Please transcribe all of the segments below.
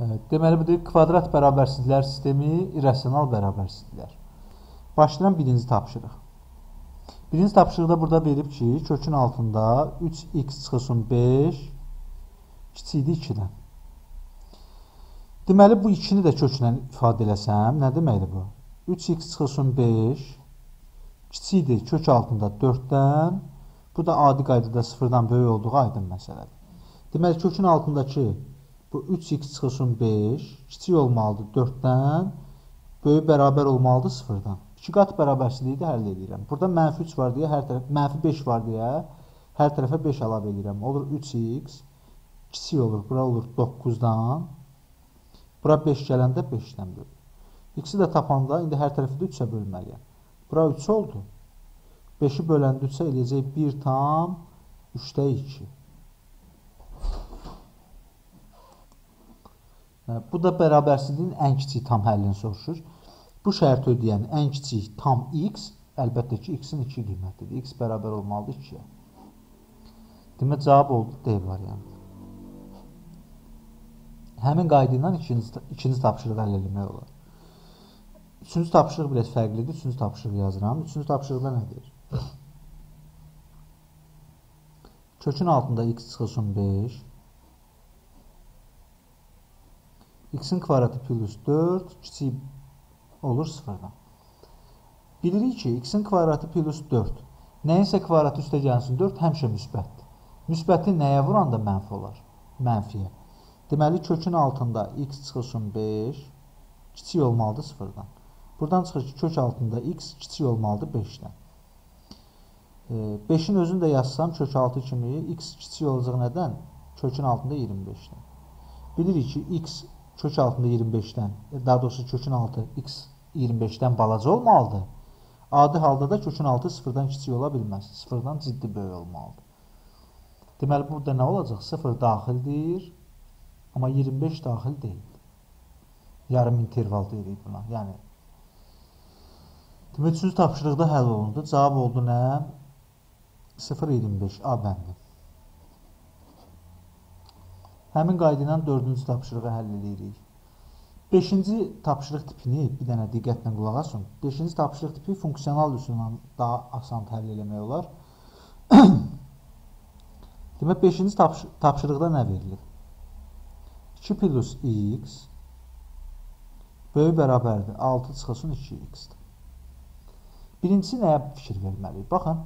Deməli, budur kvadrat bərabərsizliklər sistemi, irrasional bərabərsizliklər. Başlayıram birinci tapşırıq. Birinci tapşırıqda burada verib ki, kökün altında 3x çıxılsın 5 kiçikdir 2-dən. Deməli, bu 2-ni də köklə ifadə eləsəm, nə deməkdir bu? 3x çıxılsın 5 kiçikdir kök altında 4-dən. Bu da adi qaydada 0-dan böyük olduğu aydın məsələdir. Deməli, kökün altındakı Bu 3x çıxılsın 5 kiçik olmalıdır 4-dən, böyük bərabər olmalıdır 0-dan. 2 qat bərabərsizliyi də həll edirəm. Burada mənfi 3 var deyə hər tərəf mənfi 5 var deyə hər tərəfə 5 əlavə edirəm. Olur 3x kiçik olur. Bura olur 9-dan. Bura 5 gələndə 5-dən böl. X-i də tapanda indi hər tərəfi də 3-ə bölməliyəm. Bura 3 oldu. 5-i böləndə 3-ə eləyəcək 1 tam 3-də 2. Bu da bərabərsizliyin ən kiçik tam həllini soruşur. Bu şərti ödəyən ən kiçik tam x, əlbəttə ki, x-in 2 qiymətidir. x bərabər olmalıdır 2-yə. Demək, cavab oldu D variantı. Həmin qayda ilə ikinci, ikinci tapşırıq həll eləmək olar. Üçüncü tapşırıq biraz fərqlidir. Üçüncü tapşırıq yazıram. Üçüncü tapşırıqda nədir? Kökün altında x çıxılsın 5. X-in kvadratı plus 4 kiçik olur 0-dan. Bilirik ki, x-in kvadratı plus 4. Nəyinsə kvadratı üstə gəlsin 4 həmişə müsbətdir. Müsbəti nəyə vuranda mənfi olar? Mənfiyə. Deməli, kökün altında x çıxılsın 5, kiçik olmalıdır 0-dan. Buradan çıxır ki, kök altında x kiçik olmalıdır 5-dən. 5-in özünü də yazsam kök altı kimi x kiçik olacaq nədən? Kökün altında 25-dən. Bilirik ki, x kök altında 25-dən, daha doğrusu kökün altı x 25-dən balaca olmalıdır. Adi halda da kökün altı 0-dan kiçik ola bilməz. 0-dan ciddi böyük olmalıdır. Deməli, burada nə olacaq? 0 daxildir, amma 25 daxil deyil. Yarım interval deyirik buna. Yəni, demək, üçüncü tapşırıqda həll olundu. Cavab oldu nə? 0,25 A bəndi. Həmin qayda ilə dördüncü tapşırığı həll edirik. Beşinci tapşırıq tipini bir dənə diqqətlə qulaq asın. Beşinci tapşırıq tipi funksional üsulla daha asan həll eləmək olar. Demək, beşinci tapş tapşırıqda nə verilir? 2 plus x böyük bərabərdir. 6 çıxılsın 2x-dir. Birincisi nəyə fikir verməliyik? Baxın,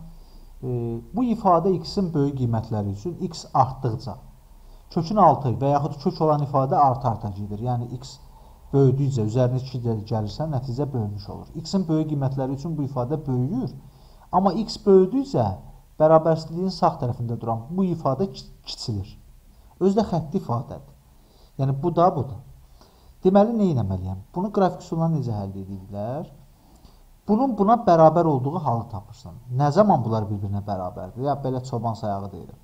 e, bu ifadə x-in böyük qiymətləri üçün x artdıqca kökün altı və yaxud kök olan ifadə artı-arta gedir. Yəni, x böyüdükcə, üzərinə 2 gəlirsə, nəticə böyümüş olur. x-in böyük qiymətləri üçün bu ifadə böyüyür. Amma x böyüdükcə, bərabərsizliyin sağ tərəfində duran bu ifadə kiçilir. Özü də xətti ifadədir. Yəni, bu da budur. Deməli, nə etməliyəm? Bunu qrafik üsulla necə həll edirlər? Bunun buna bərabər olduğu halı tapırsan. Nə zaman bunlar bir-birinə bərabərdir? Ya belə çoban sayağı deyirəm.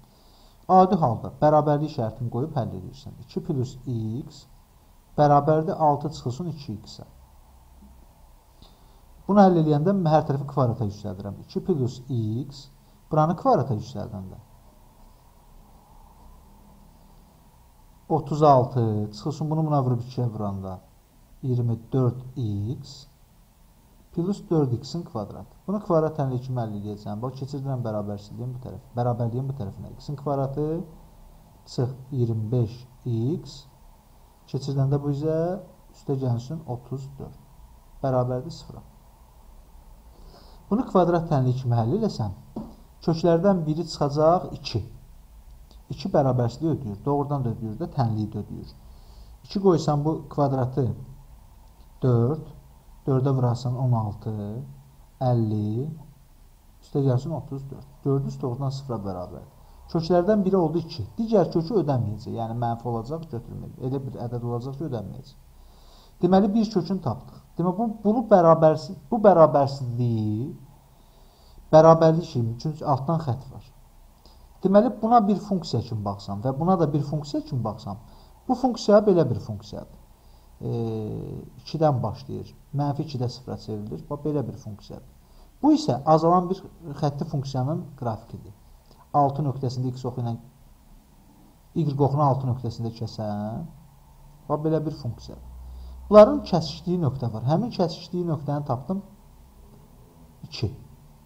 Adi halda bərabərlik şərtini qoyub həll edirsən. 2 plus x bərabərdir 6 çıxılsın 2x-ə. Bunu həll edəndə hər tərəfi kvadrata yüksəldirəm. 2 plus x buranı kvadrata yüksəldəndə 36 çıxılsın bunu buna vurub 2-yə vuranda 24x plus 4x-in kvadratı. Bunu kvadrat tənliyi kimi əldə edəcəm. Bax, keçirdirəm bərabərsizliyin bu tərəf, bərabərliyin bu tərəfinə. x-in kvadratı çıx 25x keçirdəndə bu izə üstə gəlsin 34. Bərabərdir 0-a. Bunu kvadrat tənliyi kimi həll eləsəm, köklərdən biri çıxacaq 2. 2 bərabərsizliyi ödəyir. Doğrudan da ödəyir də, tənliyi də ödəyir. 2 qoysam bu kvadratı 4 4-ə vurarsan 16, 50, üstə gəlsin 34. 4 üstə oradan 0-a bərabərdir. Köklərdən biri oldu 2. Digər kökü ödənməyəcək. Yəni mənfi olacaq, götürməyəcək. Elə bir ədəd olacaq ki, ödənməyəcək. Deməli bir kökün tapdıq. Demək bu bunu bərabərsiz bu bərabərsizliyi bərabərlik kimi çünki altdan xətt var. Deməli buna bir funksiya kimi baxsam və buna da bir funksiya kimi baxsam, bu funksiya belə bir funksiyadır. 2-dən başlayır, mənfi 2-də sıfıra çevrilir. Bax, belə bir funksiyadır. Bu isə azalan bir xətti funksiyanın qrafikidir. 6 nöqtəsində x oxu ilə y oxunu 6 nöqtəsində kəsən, Bax belə bir funksiyadır. Bunların kəsişdiyi nöqtə var. Həmin kəsişdiyi nöqtəni tapdım 2.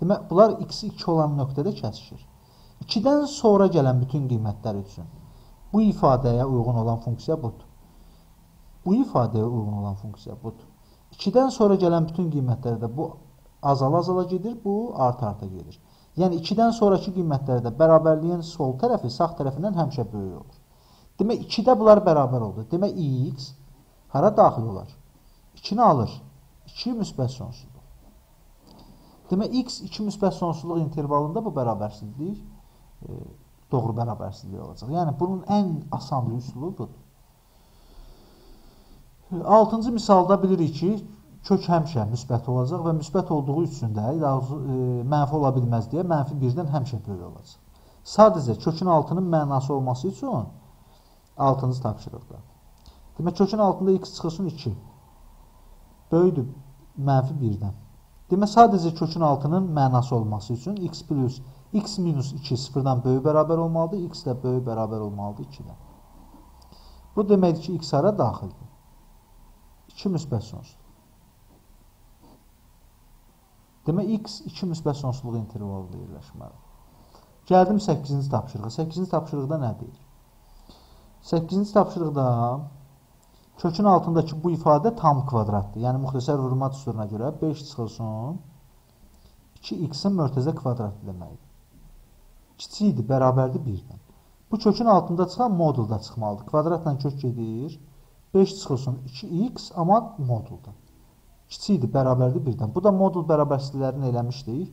Demək, bunlar x2 olan nöqtədə kəsişir. 2-dən sonra gələn bütün qiymətlər üçün bu ifadəyə uyğun olan funksiya budur. Bu ifadəyə uyğun olan funksiya budur. 2-dən sonra gələn bütün qiymətlərdə bu azala-azala gedir, bu arta-arta gedir. Yəni 2-dən sonraki qiymətlərdə bərabərliyin sol tərəfi sağ tərəfindən həmişə böyük olur. Demək 2-də bunlar bərabər oldu. Demək x hara daxil olar? 2-ni alır. 2 müsbət sonsuzluq. Demək x 2 müsbət sonsuzluq intervalında bu bərabərsizlik e, doğru bərabərsizlik olacaq. Yəni bunun ən asan üsulu budur. 6-cı misalda bilirik ki, kök həmişə müsbət olacaq və müsbət olduğu üçün də daha e, mənfi ola bilməz deyə mənfi 1-dən həmişə böyük olacaq. Sadəcə kökün altının mənası olması üçün 6-cı tapşırıqda. Demək kökün altında x çıxılsın 2. Böyükdür mənfi 1-dən. Demək sadəcə kökün altının mənası olması üçün x plus x minus 2 sıfırdan böyük bərabər olmalıdır, x də böyük bərabər olmalıdır 2-dən. Bu deməkdir ki, x hara daxildir? 2 müsbət sonsuzluq. Demək, x 2 müsbət sonsuzluq intervalında yerləşməlidir. Gəldim 8-ci tapşırığa. 8-ci tapşırıqda nə deyir? 8-ci tapşırıqda kökün altındakı bu ifadə tam kvadratdır. Yəni, müxtəsər vurma düsturuna görə 5 çıxılsın 2x-in mörtəzə kvadratı deməkdir. Kiçikdir, bərabərdir 1-dən. Bu kökün altında çıxan modulda çıxmalıdır. Kvadratla kök gedir. 5 çıxılsın 2x, amma modulda. Kiçikdir, bərabərdir 1-dən. Bu da modul bərabərsizliklərini eləmişdik.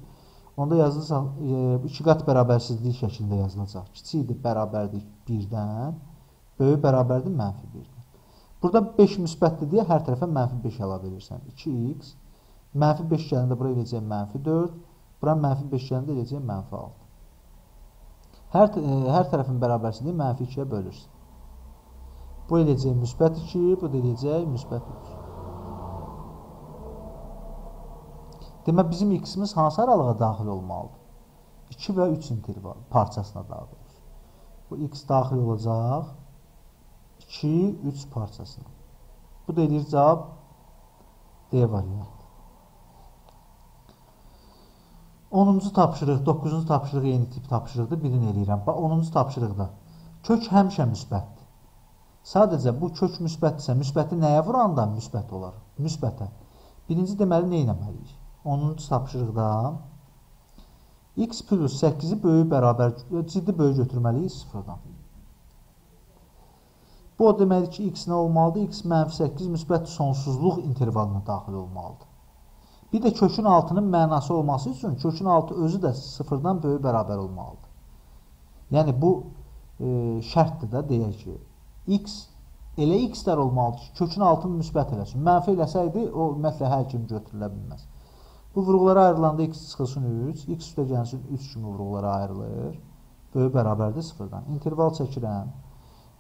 Onda yazılsa, e, iki qat bərabərsizlik şəklində yazılacaq. Kiçikdir, bərabərdir 1-dən. Böyük bərabərdir mənfi 1-dən. Burada 5 müsbətdir deyə hər tərəfə mənfi 5 əlavə edirsən. 2x, mənfi 5 gələndə bura eləyəcək mənfi 4, bura mənfi 5 gələndə eləyəcək mənfi 6. Hər, e, hər tərəfin bərabərsizliyi mənfi 2-yə bölürsün. Bu eləyəcək müsbət 2, bu da eləyəcək müsbət 3. Demək, bizim x-imiz hansı aralığa daxil olmalıdır? 2 və 3 interval parçasına daxil olsun. Bu x daxil olacaq 2, 3 parçasına. Bu da edir cavab D variantı. 10-cu tapşırıq, 9-cu tapşırıq eyni tip tapşırıqdır, birini eləyirəm. Bax, 10-cu tapşırıqda kök həmişə müsbətdir. Sadəcə bu kök müsbətdirsə, müsbəti nəyə vuranda müsbət olar? Müsbətə. Birinci deməli nə etməliyik? 10-cu tapşırıqda x plus 8-i böyük bərabər, ciddi böyük götürməliyik sıfırdan. Bu o deməkdir ki, x nə olmalıdır? x mənfi 8 müsbət sonsuzluq intervalına daxil olmalıdır. Bir də kökün altının mənası olması üçün kökün altı özü də sıfırdan böyük bərabər olmalıdır. Yəni, bu e, şərtdir də deyək ki, x elə x-lər olmalıdır ki, kökün altını müsbət eləsin. Mənfi eləsəydi, o ümumiyyətlə hər kimi götürülə bilməz. Bu vurğulara ayrılanda x çıxılsın 3, x üstə gəlsin 3 kimi vurğulara ayrılır. Böyük bərabərdir sıfırdan. İnterval çəkirəm.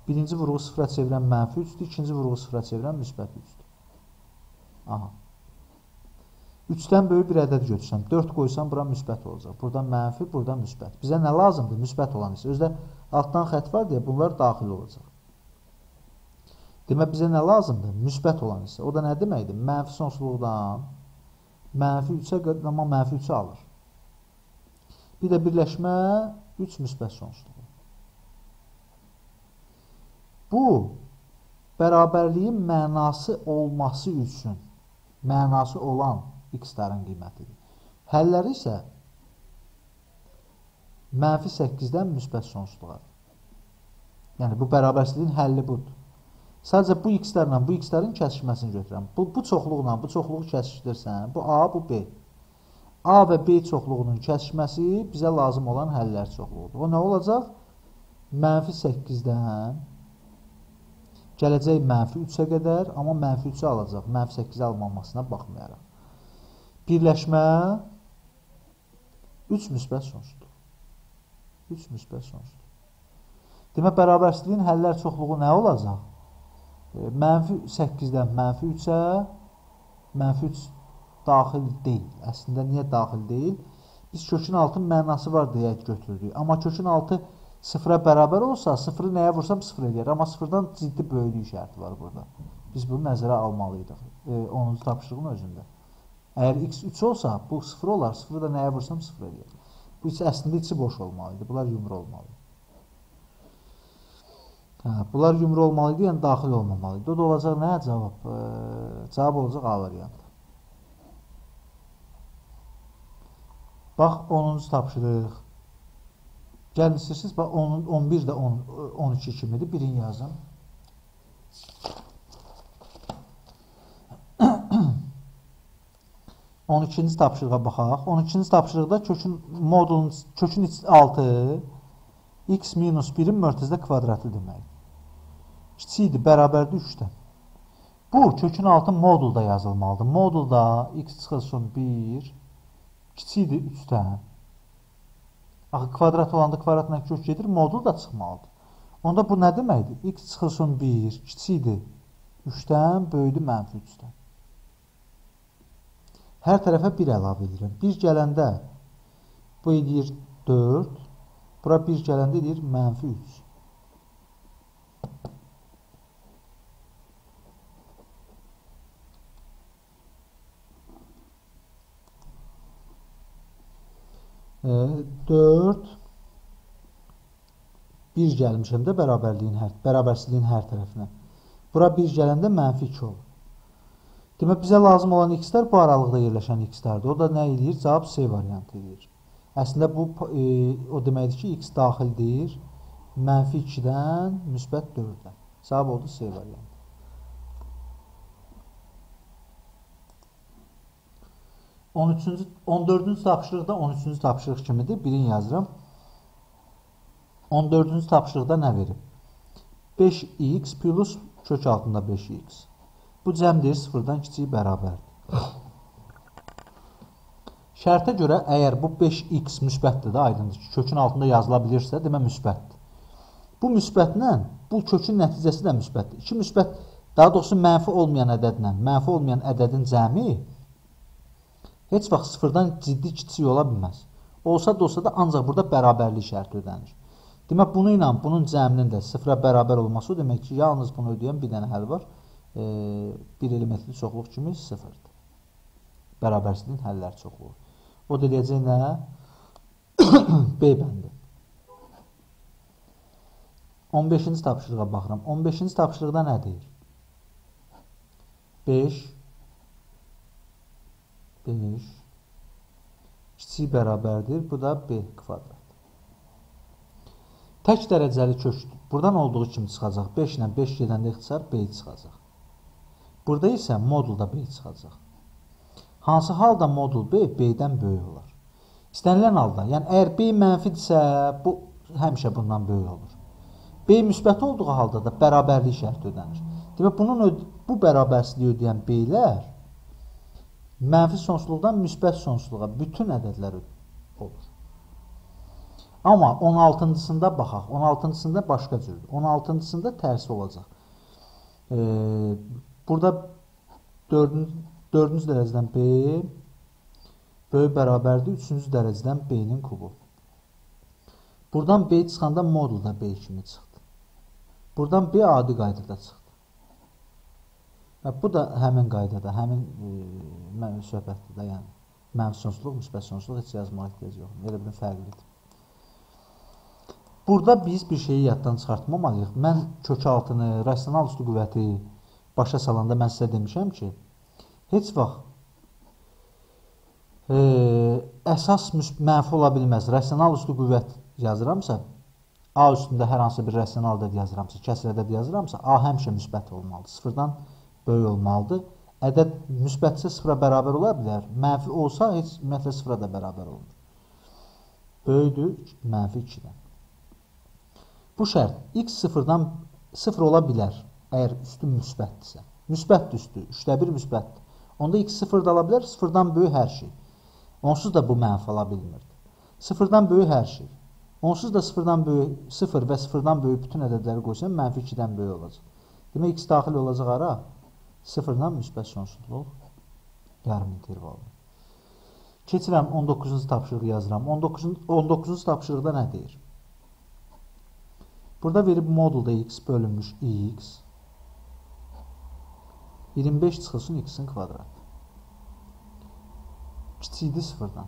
Birinci vurğu sıfıra çevirən mənfi 3-dür, ikinci vurğu sıfıra çevirən müsbət 3-dür. Aha. 3-dən böyük bir ədəd götürsəm, 4 qoysam bura müsbət olacaq. Burada mənfi, burada müsbət. Bizə nə lazımdır? Müsbət olan isə. Özdə altdan xət var deyə bunlar daxil olacaq. Demək bizə nə lazımdır? Müsbət olan isə. O da nə deməkdir? Mənfi sonsuzluqdan mənfi 3-ə amma mənfi 3-ü alır. Bir də birləşmə 3 müsbət sonsuzluğu. Bu bərabərliyin mənası olması üçün mənası olan x-lərin qiymətidir. Həlləri isə mənfi 8-dən müsbət sonsuzluğa. Yəni, bu bərabərsizliyin həlli budur. Sadəcə bu x-lərlə bu x-lərin kəsişməsini götürürəm. Bu, bu çoxluqla bu çoxluğu kəsişdirsən, bu A, bu B. A və B çoxluğunun kəsişməsi bizə lazım olan həllər çoxluğudur. O nə olacaq? Mənfi 8-dən gələcək mənfi 3-ə qədər, amma mənfi 3-ü alacaq. Mənfi 8-i almamasına baxmayaraq. Birləşmə 3 müsbət sonsuzdur. 3 müsbət sonsuzdur. Demək, bərabərsizliyin həllər çoxluğu nə olacaq? E, mənfi 8-dən mənfi 3-ə mənfi 3 daxil deyil. Əslində, niyə daxil deyil? Biz kökün altın mənası var deyə götürdük. Amma kökün altı sıfıra bərabər olsa, sıfırı nəyə vursam sıfır eləyər. Amma sıfırdan ciddi böyüklük şərti var burada. Biz bunu nəzərə almalıydıq. E, 10-cu tapşırığın özündə. Əgər x 3 olsa, bu sıfır olar. Sıfırı da nəyə vursam sıfır eləyər. Bu içi əslində içi boş olmalıdır. Bunlar yumru olmalıdır. Hə, bunlar yumru olmalıydı, yəni daxil olmamalıydı. O da olacaq nə cavab? E, cavab olacaq A variantı. Bax 10-cu tapşırıq. Gəlin istəyirsiniz, bax 10, 11 də 10, 12 kimidir. Birini yazın. On ikinci tapşırığa baxaq. 12-ci tapşırıqda kökün modulun kökün altı x minus 1-in mörtəzədə kvadratı deməkdir. Kiçikdir, bərabərdir 3-dən. Bu kökün altı modulda yazılmalıdır. Modulda x çıxılsın 1 kiçikdir 3-dən. Axı kvadrat olanda kvadratla kök gedir, modul da çıxmalıdır. Onda bu nə deməkdir? x çıxılsın 1 kiçikdir 3-dən, böyüdür mənfi 3-dən. Hər tərəfə 1 əlavə edirəm. 1 gələndə bu edir 4. Bura 1 gələndə edir mənfi 3. 4 1 gəlmişəm də bərabərliyin hər bərabərsizliyin hər tərəfinə. Bura 1 gələndə mənfi 2 olur. Demək, bizə lazım olan x-lər bu aralıqda yerləşən x-lərdir. O da nə edir? Cavab C variantı edir. Əslində, bu e, o deməkdir ki, x daxildir. Mənfi 2-dən müsbət 4-dən. Cavab oldu C variantı. On üçüncü, 14-cü tapşırıqda 13-cü tapşırıq kimidir? Birini yazıram. 14-cü tapşırıqda nə verib? 5x plus kök altında 5x. Bu cəmdir, sıfırdan kiçik bərabərdir. Şərtə görə əgər bu 5x müsbətdir də, aydındır ki, kökün altında yazıla bilirsə, demə müsbətdir. Bu müsbətlə bu kökün nəticəsi də müsbətdir. İki müsbət, daha doğrusu mənfi olmayan ədədlə mənfi olmayan ədədin cəmi heç vaxt sıfırdan ciddi kiçik ola bilməz. Olsa da olsa da ancaq burada bərabərlik şərti ödənir. Demək, bunu ilə bunun cəminin də sıfıra bərabər olması o demək ki, yalnız bunu ödəyən bir dənə həll var e, bir elementli çoxluq kimi sıfırdır. Bərabərsizliyin həllər çoxluğu. O da deyəcək nə? B bəndi. 15-ci tapşırığa baxıram. 15-ci tapşırıqda nə deyir? 5 5 kiçik bərabərdir. Bu da B kvadrat. Tək dərəcəli kökdür. Buradan olduğu kimi çıxacaq. 5 ilə 5 gedəndə ixtisar B çıxacaq. Burada isə modulda B çıxacaq. Hansı halda modul B B-dən böyük olar? İstənilən halda, yəni əgər B mənfidirsə, bu həmişə bundan böyük olur. B müsbət olduğu halda da bərabərlik şərti ödənir. Demək, bunun bu bərabərsizliyi ödəyən B-lər mənfi sonsuzluqdan müsbət sonsuzluğa bütün ədədlər olur. Amma 16-cısında baxaq. 16-cısında başqa cürdür. 16-cısında tərsi olacaq. E, Burada 4-cü dərəcədən B böyük bərabərdir 3-cü dərəcədən B-nin kubu. Buradan B çıxanda modulda B kimi çıxdı. Buradan B adi qaydada çıxdı. Və bu da həmin qaydada, həmin e, söhbətdir də, yəni mənfi sonsuzluq, müsbət sonsuzluq heç yazmağa ehtiyac yoxdur. Elə bilin fərqlidir. Burada biz bir şeyi yaddan çıxartmamalıyıq. Mən kök altını, rasional üstü qüvvəti, başa salanda mən sizə demişəm ki, heç vaxt e, əsas mənfi ola bilməz. Rasional üstü qüvvət yazıramsa, A üstündə hər hansı bir rasional ədəd yazıramsa, kəsr ədəd yazıramsa, A həmişə müsbət olmalıdır. Sıfırdan böyük olmalıdır. Ədəd müsbətsə sıfıra bərabər ola bilər. Mənfi olsa heç ümumiyyətlə sıfıra da bərabər olmur. Böyükdür mənfi 2-dən. Bu şərt x sıfırdan sıfır ola bilər. Əgər üstü müsbətdirsə. Müsbət üstü, 3də 1 müsbətdir. Onda x 0 da ala bilər, 0-dan böyük hər şey. Onsuz da bu mənfi ala bilmirdi. 0-dan böyük hər şey. Onsuz da 0-dan böyük, 0 və 0-dan böyük bütün ədədləri qoysan, mənfi 2-dən böyük olacaq. Demək, x daxil olacaq ara 0-dan müsbət sonsuzluq yarım intervalı. Keçirəm 19-cu tapşırığı yazıram. 19-cu 19 tapşırıqda nə deyir? Burada verib modulda x bölünmüş x 25 çıxılsın x-in kvadratı. Kiçikdir sıfırdan.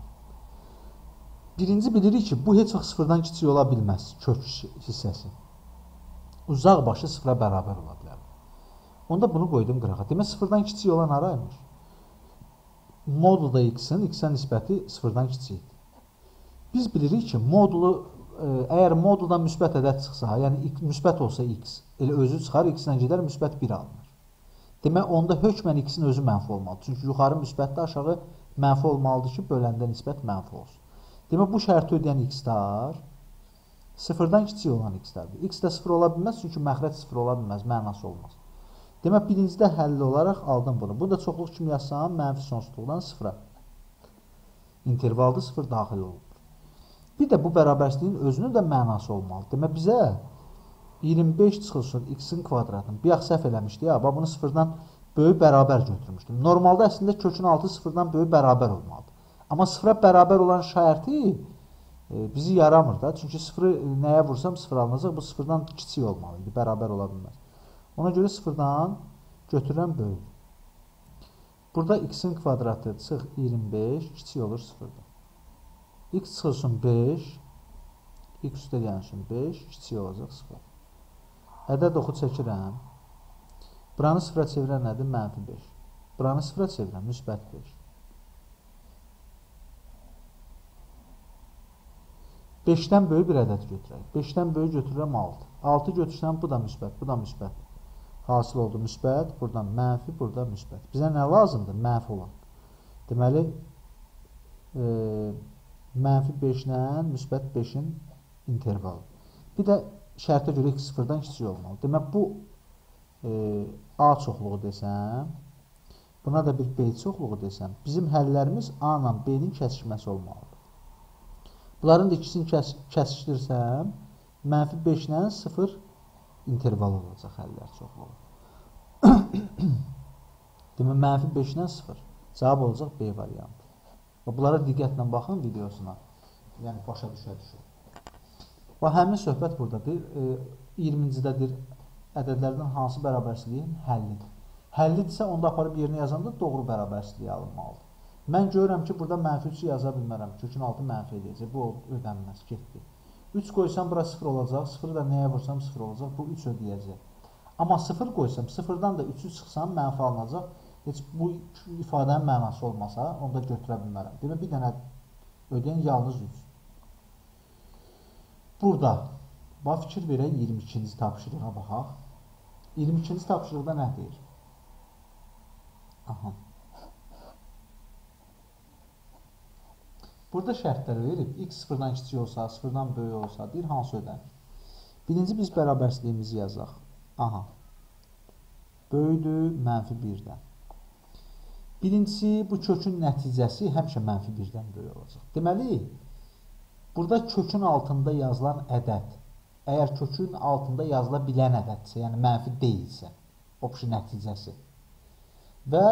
Birinci bilirik ki, bu heç vaxt sıfırdan kiçik ola bilməz kök hissəsi. Uzaq başı sıfıra bərabər ola bilər. Onda bunu qoydum qırağa. Demək, sıfırdan kiçik olan haraymış? Modulda x-in x-ə nisbəti sıfırdan kiçikdir. Biz bilirik ki, modulu e, əgər moduldan müsbət ədəd çıxsa, yəni müsbət olsa x, elə özü çıxar, x-lə gedər, müsbət 1 alınır. Demək, onda hökmən x-in özü mənfi olmalıdır. Çünki yuxarı müsbətdə aşağı mənfi olmalıdır ki, böləndə nisbət mənfi olsun. Demək, bu şərti ödəyən x-lar sıfırdan kiçik olan x-lərdir. x də sıfır ola bilməz, çünki məxrəc sıfır ola bilməz, mənası olmaz. Demək, birincidə həlli olaraq aldım bunu. Bunu da çoxluq kimi yazsam, mənfi sonsuzluqdan sıfıra. İntervalda sıfır daxil olur. Bir də bu bərabərsliyin özünün də mənası olmalı. Demək, bizə 25 çıxılsın x-in kvadratını. Bir yax səhv eləmişdi ya, bunu sıfırdan böyük bərabər götürmüşdüm. Normalda əslində kökün altı sıfırdan böyük bərabər olmalıdır. Amma sıfıra bərabər olan şərti e, bizi yaramır da. Çünki sıfırı e, nəyə vursam sıfır alınacaq. Bu sıfırdan kiçik olmalı idi. Bərabər ola bilməz. Ona görə sıfırdan götürürəm böyük. Burada x-in kvadratı çıx 25 kiçik olur sıfırdan. x çıxılsın 5 x üstə gəlsin 5 kiçik olacaq 0. Ədəd oxu çəkirəm. Buranı sıfıra çevirən nədir? Mənfi 5. Buranı sıfıra çevirən müsbət 5. 5-dən böyük bir ədəd götürək. 5-dən böyük götürürəm 6. 6 götürsəm bu da müsbət, bu da müsbət. Hasil oldu müsbət, buradan mənfi, burada müsbət. Bizə nə lazımdır? Mənfi olan. Deməli, e, mənfi 5-lə müsbət 5-in intervalı. Bir də şərtə görə sıfırdan kiçik olmalı. Demək, bu e, A çoxluğu desəm, buna da bir B çoxluğu desəm, bizim həllərimiz A ilə B-nin kəsişməsi olmalıdır. Bunların da ikisini kəs kəsişdirsəm, mənfi 5 ilə 0 interval olacaq həllər çoxluğu. Demək, mənfi 5 ilə 0. Cavab olacaq B variantı. Və bunlara diqqətlə baxın videosuna. Yəni, başa düşə düşür. Və həmin söhbət buradadır. E, 20-cidə ədədlərdən hansı bərabərsizliyin həllidir. Həllidirsə, onda aparıb yerinə yazanda doğru bərabərsizliyi alınmalıdır. Mən görürəm ki, burada mənfi 3 yaza bilmərəm. Kökün altı mənfi edəcək. Bu ödənməz, getdi. 3 qoysam bura 0 olacaq. 0 da nəyə vursam 0 olacaq. Bu 3 ödəyəcək. Amma 0 qoysam, 0-dan da 3-ü çıxsam mənfi alınacaq. Heç bu ifadənin mənası olmasa, onda götürə bilmərəm. Demək, bir dənə ödəyən yalnız 3. Burada, bax fikir verək 22-ci tapşırığa baxaq. 22-ci tapşırıqda nə deyir? Aha. Burada şərtlər verib, x sıfırdan kiçik olsa, sıfırdan böyük olsa, deyir, hansı ödənir? Birinci biz bərabərsizliyimizi yazaq. Aha. Böyüdür mənfi 1-dən. Birincisi, bu kökün nəticəsi həmişə mənfi 1-dən böyük olacaq. Deməli, burada kökün altında yazılan ədəd, əgər kökün altında yazıla bilən ədədsə, yəni mənfi deyilsə, o nəticəsi və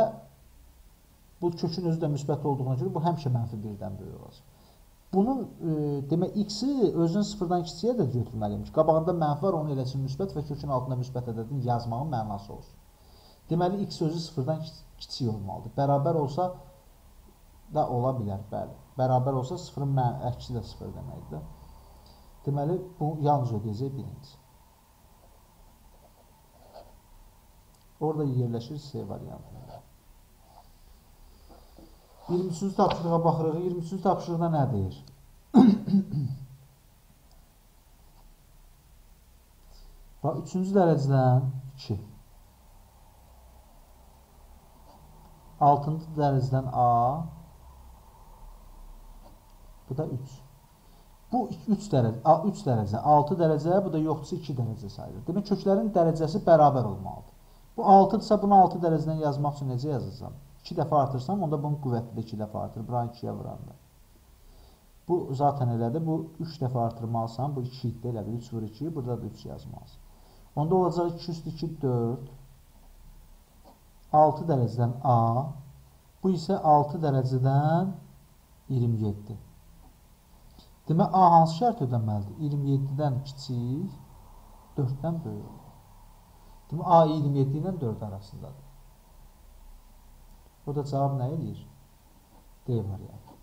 Bu kökün özü də müsbət olduğuna görə bu həmişə mənfi 1-dən böyük olacaq. Bunun e, demək x-i özünün 0-dan kiçiyə də götürməliymiş. Qabağında mənfi var, onu eləsin müsbət və kökün altında müsbət ədədini yazmağın mənası olsun. Deməli x özü 0-dan kiçik olmalıdır. Bərabər olsa da ola bilər, bəli. Bərabər olsa 0-ın əksi də 0 deməkdir. Deməli bu yalnız ödəyəcək birinci. Orada yerləşir C variantı. 23-cü tapşırığa baxırıq. 23-cü tapşırıqda nə deyir? Bax, 3-cü dərəcədən 2. 6-cı dərəcədən A. Bu da 3. Bu 3 dərəcə, 3 dərəcə, 6 dərəcə, bu da yoxdursa 2 dərəcə sayılır. Demək, köklərin dərəcəsi bərabər olmalıdır. Bu 6-dırsa, bunu 6 dərəcədən yazmaq üçün necə yazacağam? 2 dəfə artırsam, onda bunun qüvvəti də 2 dəfə artır. Buranı 2-yə vuranda. Bu zaten elədir. Bu 3 dəfə artırmalısan. Bu 2 idi elədir. 3 vur 2. Burada da 3 yazmalısın. Onda olacaq 2 üstü 2 4. 6 dərəcədən A. Bu isə 6 dərəcədən 27. Demək, A hansı şərt ödənməlidir? 27-dən kiçik 4-dən böyük. Demək, A 27 ilə 4 arasındadır. O da cavab nə edir? D variantı.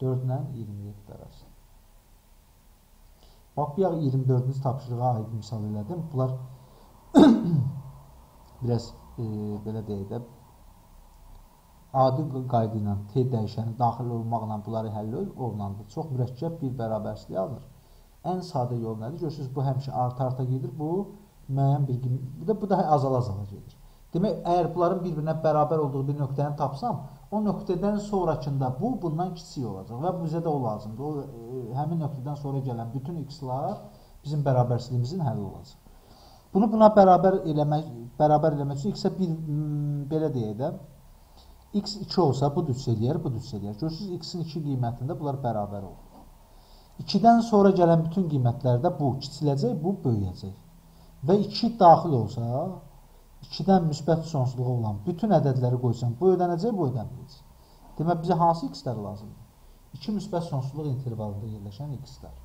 4 ilə 27 arası. Bax, bir 24-cü tapşırığa aid misal elədim. Bunlar biraz e, belə deyək də, adi qayda ilə T dəyişəni daxil olmaqla bunları həll olunanda çox mürəkkəb bir bərabərsizlik alınır. Ən sadə yol nədir? Görürsünüz, bu həmişə arta-arta gedir. Bu müəyyən bir bu da bu da azala-azala gedir. Demək, əgər bunların bir-birinə bərabər olduğu bir nöqtəni tapsam, o nöqtədən sonrakında bu bundan kiçik olacaq və bizə də o lazımdır. O e, həmin nöqtədən sonra gələn bütün x-lar bizim bərabərsizliyimizin həlli olacaq. Bunu buna bərabər eləmək bərabər eləmək üçün x-ə bir belə deyək də x 2 olsa bu 3 eləyər, bu 3 eləyər. Görürsüz, x-in 2 qiymətində bunlar bərabər olur. 2-dən sonra gələn bütün qiymətlərdə bu kiçiləcək, bu böyüyəcək. Və 2 daxil olsa, 2-dən müsbət sonsuzluğa olan bütün ədədləri qoysam, bu ödənəcək, bu ödənməyəcək. Demək, bizə hansı x-lər lazımdır? 2 müsbət sonsuzluq intervalında yerləşən x-lər.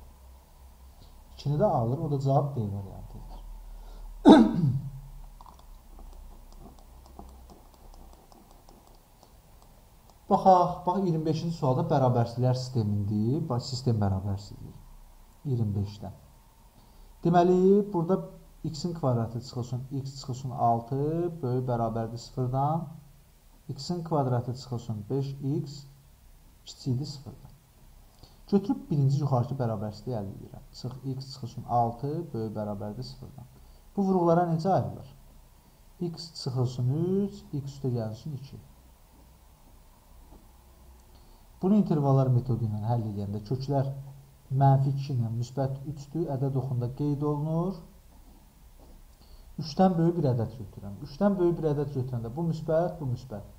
2-ni də alır, o da cavab D variantıdır. Baxaq, bax 25-ci sualda bərabərsizliklər sistemindir. Sistem bərabərsizliyi 25-dən. Deməli, burada x-in kvadratı çıxılsın, x çıxılsın 6 böyük bərabərdir 0-dan. x-in kvadratı çıxılsın 5x kiçikdir 0-dan. Götürüb birinci yuxarıki bərabərsizliyi əldə edirəm. Çıx x çıxılsın 6 böyük bərabərdir 0-dan. Bu vuruqlara necə ayrılır? x çıxılsın 3, x üstə gəlsin 2. Bunu intervallar metodu ilə həll edəndə köklər mənfi 2 ilə müsbət 3-dür, ədəd oxunda qeyd olunur. 3-dən böyük bir ədəd götürürəm. 3-dən böyük bir ədəd götürəndə bu müsbət, bu müsbət.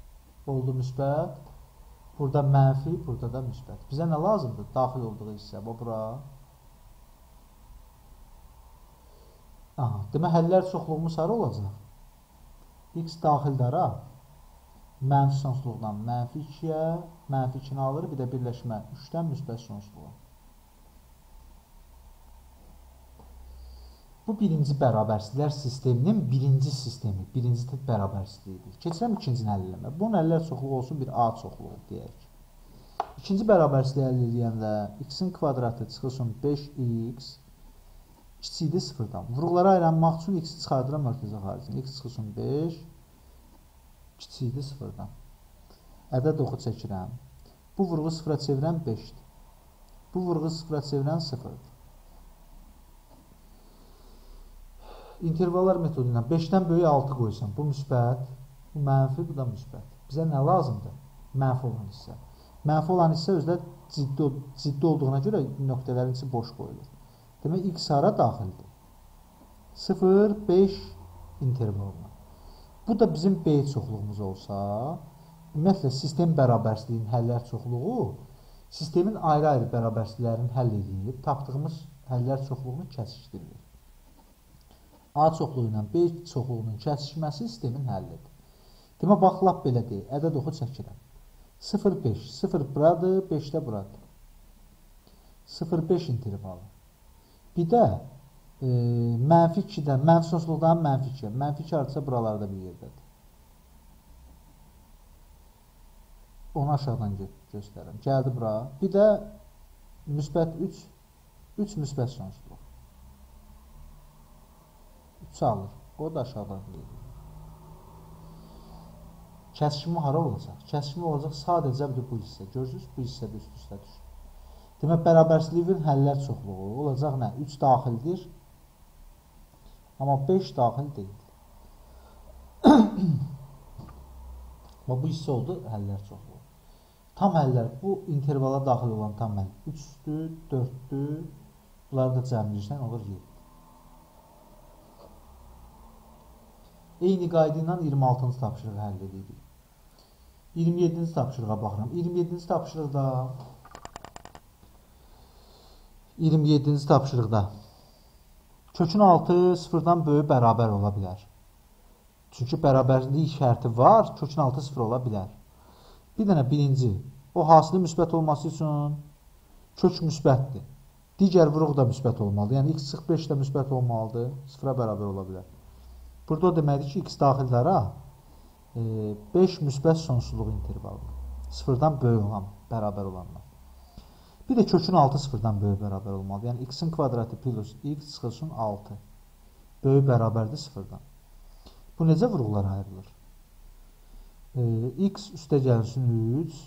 Oldu müsbət. Burada mənfi, burada da müsbət. Bizə nə lazımdır? Daxil olduğu hissə. Bu bura. Aha, demə həllər çoxluğumuz sarı olacaq. X daxildara mənfi sonsuzluqdan mənfi 2-yə, mənfi 2-ni alır, bir də birləşmə 3-dən müsbət sonsuzluğa. Bu birinci bərabərsizliklər sisteminin birinci sistemi, birinci tip bərabərsizliyidir. Keçirəm ikincini həll eləmə. Bunun əllər çoxluğu olsun, bir A çoxluğu deyək. İkinci bərabərsizliyi əldə edəndə x-in kvadratı çıxılsın 5x kiçikdir 0-dan. Vuruqlara ayırmaq üçün x-i çıxardıram mərkəzə xaricində. x çıxılsın 5 kiçikdir sıfırdan. Ədəd oxu çəkirəm. Bu vurğu sıfıra çevirən 5-dir. Bu vurğu sıfıra çevirən 0-dır. İntervallar metodu ilə 5-dən böyük 6 qoysam, bu müsbət, bu mənfi, bu da müsbət. Bizə nə lazımdır? Mənfi olan hissə. Mənfi olan hissə özdə ciddi, ciddi olduğuna görə nöqtələrin içi boş qoyulur. Demək, x hara daxildir? 0, 5 intervalına. Bu da bizim B çoxluğumuz olsa, ümumiyyətlə sistem bərabərsizliyinin həllər çoxluğu sistemin ayrı-ayrı bərabərsizliklərini həll edib, tapdığımız həllər çoxluğunu kəsişdirilir. A çoxluğu ilə B çoxluğunun kəsişməsi sistemin həllidir. Demə, bax, lap belə deyil, ədəd oxu çəkirəm. 0, 5, 0 buradır, 5 də buradır. 0, 5 intervalı. Bir də e, mənfi 2-dən, mənfi sonsuzluqdan mənfi 2. Mənfi 2 artısa buralarda bir yerdədir. Onu aşağıdan gö göstərirəm. Gəldi bura. Bir də müsbət 3, 3 müsbət sonsuzluq. 3 alır. O da aşağıdan gedir. Kəsişimi hara olacaq? Kəsişimi olacaq sadəcə bir bu hissə. Görürsünüz, bu hissə də üst-üstə düşür. Demək, bərabərsizliyin həllər çoxluğu olacaq nə? 3 daxildir. Amma 5 daxil deyil. Amma bu hissə oldu həllər çoxluğu. Tam həllər bu intervala daxil olan tam həll 3-dür, 4-dür. Bunları da cəmləyirsən olur 7. Eyni qayda ilə 26-cı tapşırığı həll edirik. 27-ci tapşırığa baxıram. 27-ci tapşırıqda 27-ci tapşırıqda Kökün altı sıfırdan böyük bərabər ola bilər. Çünki bərabərlik şərti var, kökün altı sıfır ola bilər. Bir dənə birinci, o hasili müsbət olması üçün kök müsbətdir. Digər vuruq da müsbət olmalıdır. Yəni x çıx 5 də müsbət olmalıdır. 0-a bərabər ola bilər. Burada o deməkdir ki, x daxillərə 5 müsbət sonsuzluq intervalı. 0-dan böyük olan, bərabər olanlar. Bir də kökün 6 sıfırdan böyük bərabər olmalıdır. Yəni x-in kvadratı plus x çıxılsın 6. Böyük bərabərdir sıfırdan. Bu necə vuruqlar ayrılır? E, x üstə gəlsin 3,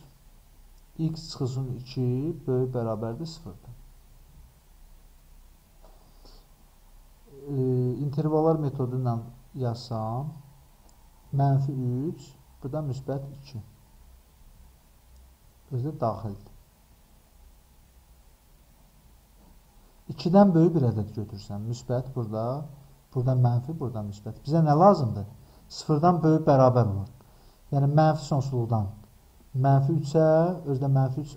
x çıxılsın 2, böyük bərabərdir sıfırdan. E, intervallar metodu ilə yazsam, mənfi 3, burada müsbət 2. Özü daxildir. 2-dən böyük bir ədəd götürsən, müsbət burada, burada mənfi, burada müsbət. Bizə nə lazımdır? 0-dan böyük bərabər olur. Yəni mənfi sonsuzluqdan mənfi 3-ə, özdə mənfi 3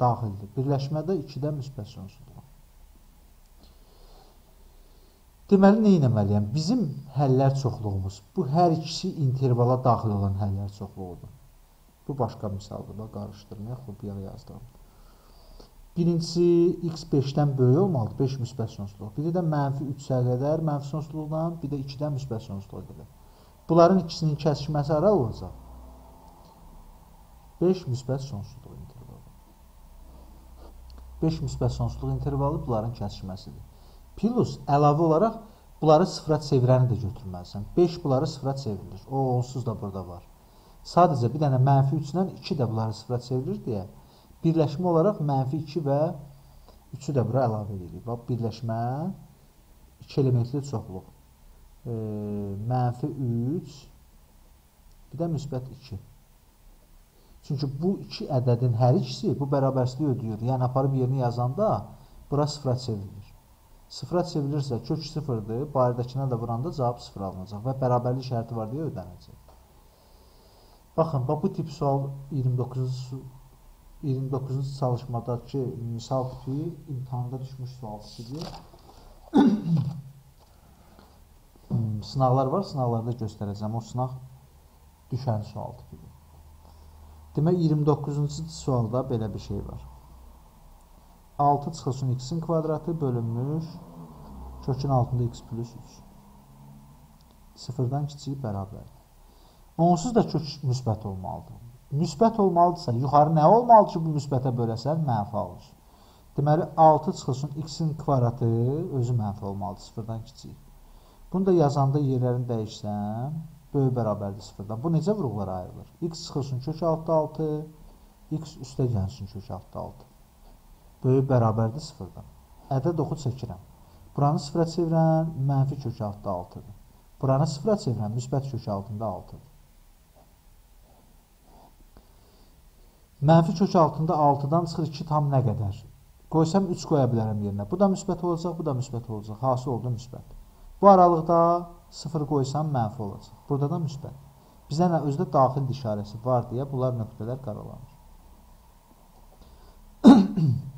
daxildir. Birləşmədə 2-də müsbət sonsuzluq. Deməli, nə etməliyəm? Bizim həllər çoxluğumuz, bu hər ikisi intervala daxil olan həllər çoxluğudur. Bu başqa misaldır, bax, qarışdırmayaq, bu bir yazdım. Birincisi x 5-dən böyük olmalıdır, 5 müsbət sonsuzluq. Biri də mənfi 3-ə qədər mənfi sonsuzluqla, bir də 2-dən müsbət sonsuzluğa qədər. Bunların ikisinin kəsişməsi ara olacaq. 5 müsbət sonsuzluq intervalı. 5 müsbət sonsuzluq intervalı bunların kəsişməsidir. Plus əlavə olaraq bunları sıfıra çevirəni də götürməlisən. 5 bunları sıfıra çevrilir. O onsuz da burada var. Sadəcə bir dənə mənfi 3 ilə 2 də bunları sıfıra çevirir deyə birləşmə olaraq mənfi 2 və 3-ü də bura əlavə edirik. Bax, birləşmə 2 elementli çoxluq. E, mənfi 3 bir də müsbət 2. Çünki bu iki ədədin hər ikisi bu bərabərsizliyi ödəyir. Yəni aparıb yerini yazanda bura sıfıra çevrilir. Sıfıra çevrilirsə kök sıfırdır, barədəkinə də vuranda cavab sıfır alınacaq və bərabərlik şərti var deyə ödənəcək. Baxın, bax, bu tip sual 29-cu 29-cu çalışmadakı misal tipi imtahanda düşmüş sual tipidir. Sınaqlar var, sınaqlarda göstərəcəm. O sınaq düşən sual tipidir. Demək, 29-cu sualda belə bir şey var. 6 çıxılsın x-in kvadratı bölünmüş kökün altında x plus 3. Sıfırdan kiçik bərabərdir. Onsuz da kök müsbət olmalıdır müsbət olmalıdırsa, yuxarı nə olmalı ki, bu müsbətə böləsən, mənfi alır. Deməli, 6 çıxılsın, x-in kvadratı özü mənfi olmalıdır, sıfırdan kiçik. Bunu da yazanda yerlərini dəyişsəm, böyük bərabərdir sıfırdan. Bu necə vuruqlara ayrılır? x çıxılsın, kök altda 6, x üstə gəlsin, kök altda 6. Böyük bərabərdir sıfırdan. Ədəd oxu çəkirəm. Buranı sıfıra çevirən, mənfi kök altda 6-dır. Buranı sıfıra çevirən, müsbət kök altında 6-dır. Mənfi kök altında 6-dan çıxır 2 tam nə qədər? Qoysam 3 qoya bilərəm yerinə. Bu da müsbət olacaq, bu da müsbət olacaq. Hasil oldu müsbət. Bu aralıqda 0 qoysam mənfi olacaq. Burada da müsbət. Bizə nə özdə daxil işarəsi var deyə bunlar nöqtələr qaralanır.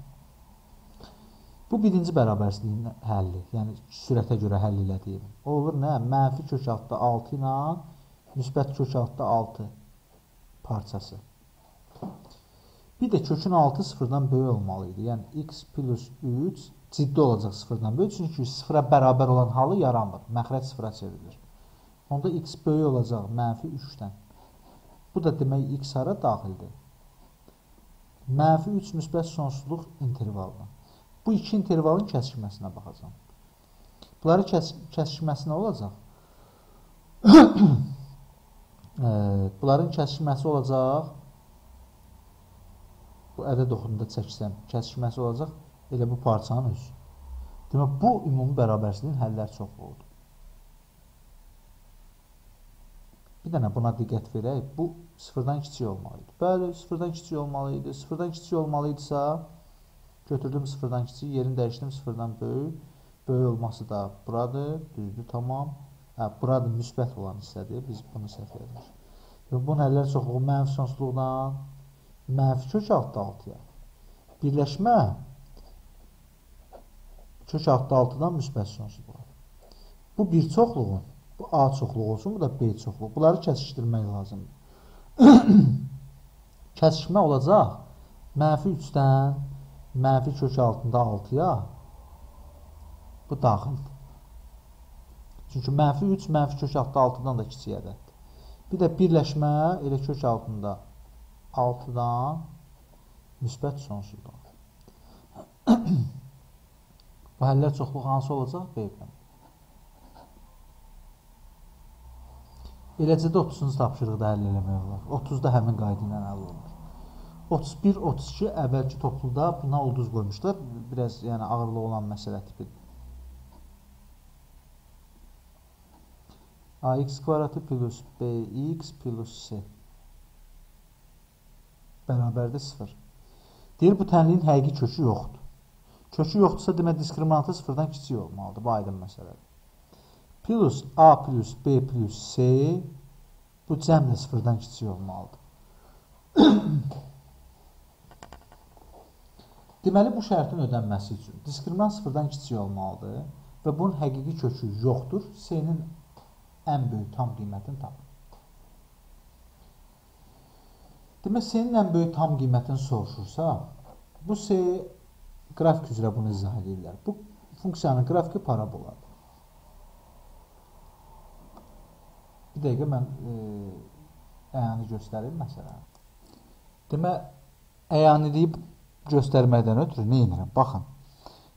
Bu birinci bərabərsizliyin həlli, yəni sürətə görə həll elədiyim. O olur nə? Mənfi kök altda 6 ilə müsbət kök altda 6 parçası. Bir də kökün 6 sıfırdan böyük olmalı idi. Yəni x plus 3 ciddi olacaq sıfırdan böyük. Çünki sıfıra bərabər olan halı yaranmır. Məxrəc sıfıra çevrilir. Onda x böyük olacaq mənfi 3-dən. Bu da demək x hara daxildir? Mənfi 3 müsbət sonsuzluq intervalına. Bu iki intervalın kəsişməsinə baxacam. Bunları kəs kəsişməsi nə olacaq? Bunların kəsişməsi olacaq bu ədəd oxununda çəksəm, kəsişməsi olacaq elə bu parçanın özü. Demək, bu ümumi bərabərsizliyin həllər çoxluğudur. Bir dənə buna diqqət verək. Bu sıfırdan kiçik olmalı idi. Bəli, sıfırdan kiçik olmalı idi. Sıfırdan kiçik olmalı idisə, götürdüm sıfırdan kiçik, yerini dəyişdim sıfırdan böyük. Böyük olması da buradır, düzdür, tamam. Hə, buradır müsbət olan hissədir. Biz bunu səhv yazmışıq. Bunun həllər çoxluğu mənfi sonsuzluqdan mənfi kök altda 6-ya. Birləşmə kök altda 6-dan müsbət sonsuzluğa. Bu bir çoxluğun, bu A çoxluğu olsun, bu da B çoxluğu. Bunları kəsişdirmək lazımdır. Kəsişmə olacaq mənfi 3-dən mənfi kök altında 6-ya Bu daxildir. Çünki mənfi 3 mənfi kök altında 6-dan da kiçik ədəddir. Bir də birləşmə elə kök altında 6-dan müsbət sonsuzdan. Bu həllər çoxluq hansı olacaq? B-dən. Eləcə də 30-cu tapşırıqda həll eləmək olar. 30-da həmin qayda ilə həll olunur. 31, 32 əvvəlki topluda buna ulduz qoymuşlar. Biraz yəni ağırlı olan məsələ tipidir. ax kvadratı plus bx plus c bərabərdir 0. Deyir, bu tənliyin həqiqi kökü yoxdur. Kökü yoxdursa, demək, diskriminantı sıfırdan kiçik olmalıdır. Bu aydın məsələdir. Plus a plus b plus c bu cəm də sıfırdan kiçik olmalıdır. Deməli, bu şərtin ödənməsi üçün diskriminant sıfırdan kiçik olmalıdır və bunun həqiqi kökü yoxdur. C-nin ən böyük tam qiymətini tapın. Demək, senin ən böyük tam qiymətini soruşursa, bu C qrafik üzrə bunu izah edirlər. Bu funksiyanın qrafiki paraboladır. Bir dəqiqə mən e, əyani göstərim məsələn. Demək, əyani deyib göstərməkdən ötürü nə edirəm? Baxın.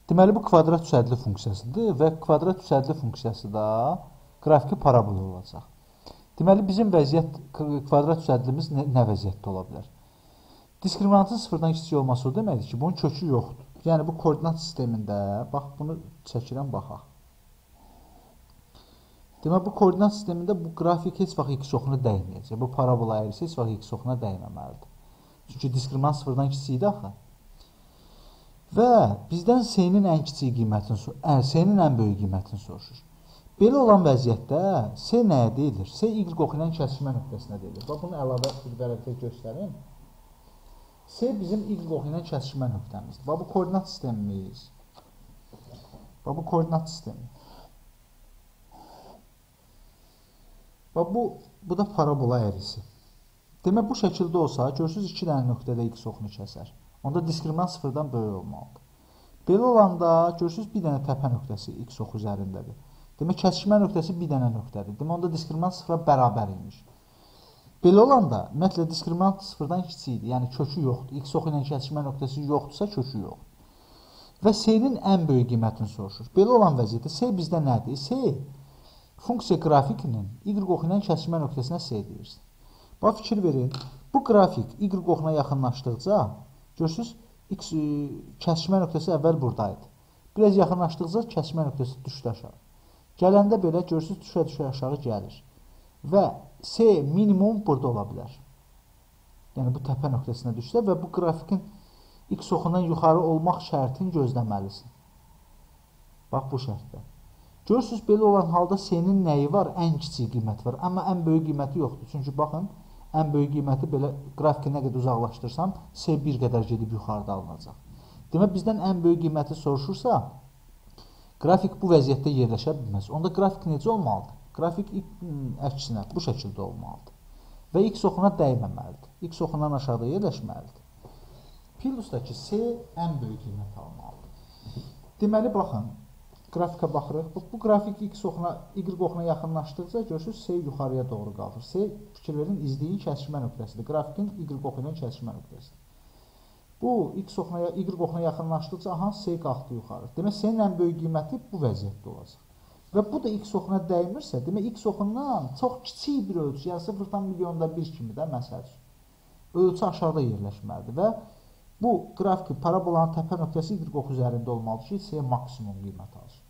Deməli, bu kvadrat üsədli funksiyasıdır və kvadrat üsədli funksiyası da qrafiki parabola olacaq. Deməli, bizim vəziyyət, kvadrat düzədlimiz nə, nə vəziyyətdə ola bilər? Diskriminantın sıfırdan kiçik olması o deməkdir ki, bunun kökü yoxdur. Yəni, bu koordinat sistemində, bax, bunu çəkirəm, baxaq. Demək, bu koordinat sistemində bu qrafik heç vaxt x oxuna dəyməyəcək. Bu parabola əyrisi heç vaxt x oxuna dəyməməlidir. Çünki diskriminant sıfırdan kiçikdir axı. Və bizdən s-nin ən kiçik qiymətini, s-nin ən böyük qiymətini soruşur. Belə olan vəziyyətdə S nəyə deyilir? S Y oxu ilə kəsişmə nöqtəsinə deyilir. Bax, bunu əlavə bir vərəqdə göstərim. S bizim Y oxu ilə kəsişmə nöqtəmizdir. Bax, bu koordinat sistemimiz. Bax, bu koordinat sistemi. Bax, bu, bu da parabola əyrisi. Demək, bu şəkildə olsa, görürsünüz, iki dənə nöqtədə X oxunu kəsər. Onda diskriminant sıfırdan böyük olmalıdır. Belə olanda, görürsünüz, bir dənə təpə nöqtəsi X oxu üzərindədir. Demək, kəsişmə nöqtəsi bir dənə nöqtədir. Demək, onda diskriminant sıfıra bərabər imiş. Belə olanda, ümumiyyətlə, diskriminant sıfırdan kiçikdir. Yəni, kökü yoxdur. X oxu ilə kəsişmə nöqtəsi yoxdursa, kökü yoxdur. Və S-nin ən böyük qiymətini soruşur. Belə olan vəziyyətdə S bizdə nədir? S funksiya qrafikinin Y oxu ilə kəsişmə nöqtəsinə S deyirsin. Bax, fikir verin. Bu qrafik Y oxuna yaxınlaşdıqca, görürsünüz, X kəsişmə nöqtəsi əvvəl buradaydı. Biraz yaxınlaşdıqca kəsişmə nöqtəsi düşdü aşağı. Gələndə belə görürsüz, düşə-düşə aşağı gəlir. Və C minimum burada ola bilər. Yəni, bu təpə nöqtəsinə düşsə və bu qrafikin x oxundan yuxarı olmaq şərtini gözləməlisin. Bax, bu şərtdə. Görürsünüz, belə olan halda C-nin nəyi var? Ən kiçik qiymət var. Amma ən böyük qiyməti yoxdur. Çünki baxın, ən böyük qiyməti belə qrafiki nə qədər uzaqlaşdırsam, C bir qədər gedib yuxarıda alınacaq. Demək, bizdən ən böyük qiyməti soruşursa, Qrafik bu vəziyyətdə yerləşə bilməz. Onda qrafik necə olmalıdır? Qrafik əksinə bu şəkildə olmalıdır. Və x oxuna dəyməməlidir. X oxundan aşağıda yerləşməlidir. Pilusdakı C ən böyük qiymət almalıdır. Deməli, baxın, qrafika baxırıq. Bu, bu qrafik x oxuna, y oxuna yaxınlaşdıqca görürsünüz, C yuxarıya doğru qalır. C, fikir verin, izdiyin kəsişmə nöqtəsidir. Qrafikin y oxu ilə kəsişmə nöqtəsidir. Bu x oxuna, y oxuna yaxınlaşdıqca aha s qalxdı yuxarı. Demək s-nin ən böyük qiyməti bu vəziyyətdə olacaq. Və bu da x oxuna dəymirsə, demək x oxundan çox kiçik bir ölçü, yəni 0 milyonda 1 kimi də məsəl üçün. Ölçü aşağıda yerləşməlidir və bu qrafiki parabolanın təpə nöqtəsi y oxu üzərində olmalıdır ki, s maksimum qiymət alsın.